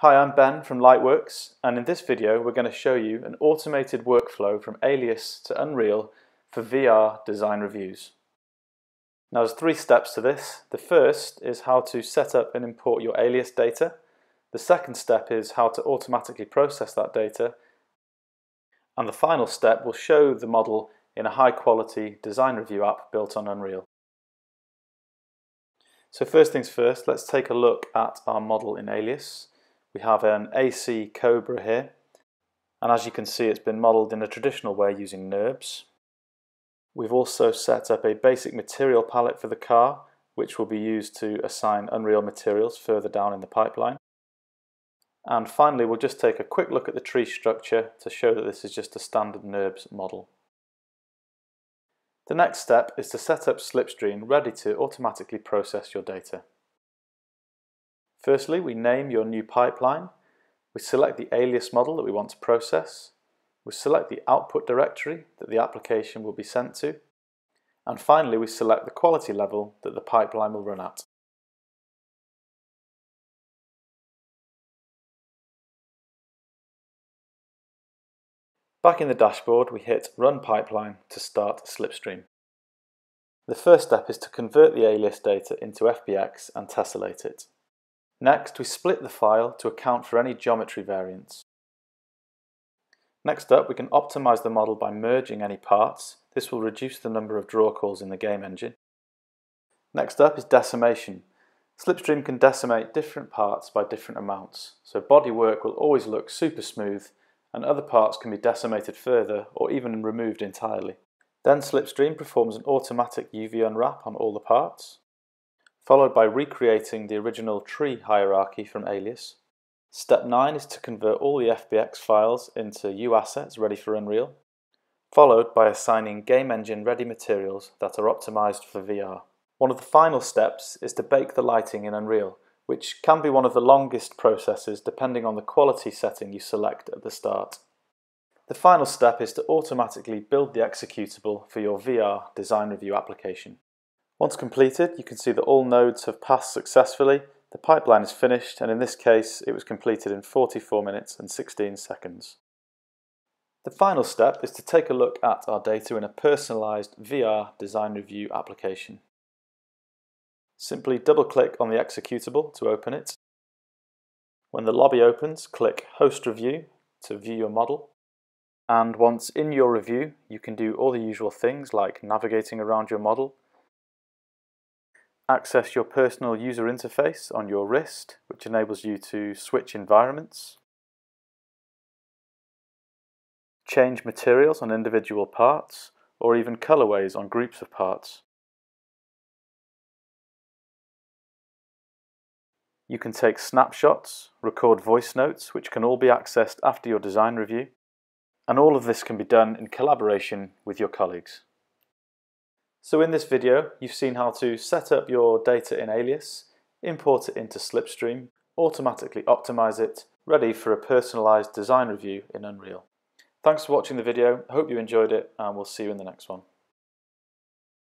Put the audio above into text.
Hi, I'm Ben from Lightworks and in this video we're going to show you an automated workflow from Alias to Unreal for VR design reviews. Now there's three steps to this. The first is how to set up and import your Alias data. The second step is how to automatically process that data. And the final step will show the model in a high quality design review app built on Unreal. So first things first, let's take a look at our model in Alias. We have an AC Cobra here, and as you can see it's been modelled in a traditional way using NURBS. We've also set up a basic material palette for the car, which will be used to assign Unreal materials further down in the pipeline. And finally we'll just take a quick look at the tree structure to show that this is just a standard NURBS model. The next step is to set up Slipstream ready to automatically process your data. Firstly, we name your new pipeline. We select the alias model that we want to process. We select the output directory that the application will be sent to. And finally, we select the quality level that the pipeline will run at. Back in the dashboard, we hit Run Pipeline to start Slipstream. The first step is to convert the alias data into FBX and tessellate it. Next, we split the file to account for any geometry variance. Next up, we can optimize the model by merging any parts. This will reduce the number of draw calls in the game engine. Next up is decimation. Slipstream can decimate different parts by different amounts, so bodywork will always look super smooth and other parts can be decimated further or even removed entirely. Then Slipstream performs an automatic UV unwrap on all the parts followed by recreating the original tree hierarchy from Alias. Step 9 is to convert all the FBX files into UAssets ready for Unreal, followed by assigning game engine ready materials that are optimized for VR. One of the final steps is to bake the lighting in Unreal, which can be one of the longest processes depending on the quality setting you select at the start. The final step is to automatically build the executable for your VR design review application. Once completed, you can see that all nodes have passed successfully, the pipeline is finished, and in this case it was completed in 44 minutes and 16 seconds. The final step is to take a look at our data in a personalised VR design review application. Simply double click on the executable to open it. When the lobby opens, click Host Review to view your model. And once in your review, you can do all the usual things like navigating around your model, access your personal user interface on your wrist, which enables you to switch environments, change materials on individual parts, or even colorways on groups of parts. You can take snapshots, record voice notes, which can all be accessed after your design review, and all of this can be done in collaboration with your colleagues. So in this video, you've seen how to set up your data in Alias, import it into Slipstream, automatically optimize it, ready for a personalized design review in Unreal. Thanks for watching the video, hope you enjoyed it and we'll see you in the next one.